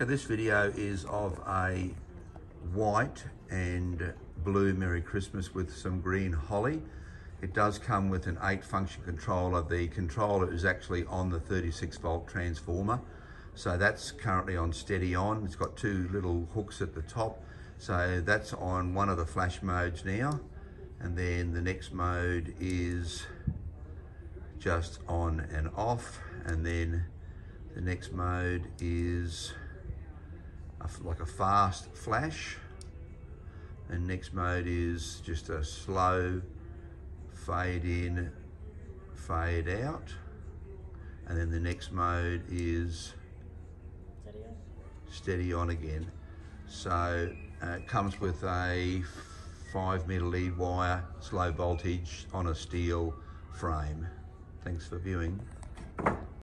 Now this video is of a white and blue Merry Christmas with some green holly. It does come with an eight function controller. The controller is actually on the 36 volt transformer. So that's currently on steady on. It's got two little hooks at the top. So that's on one of the flash modes now. And then the next mode is just on and off. And then the next mode is like a fast flash. And next mode is just a slow fade in, fade out. And then the next mode is Steady on. steady on again. So uh, it comes with a five meter lead wire, slow voltage on a steel frame. Thanks for viewing.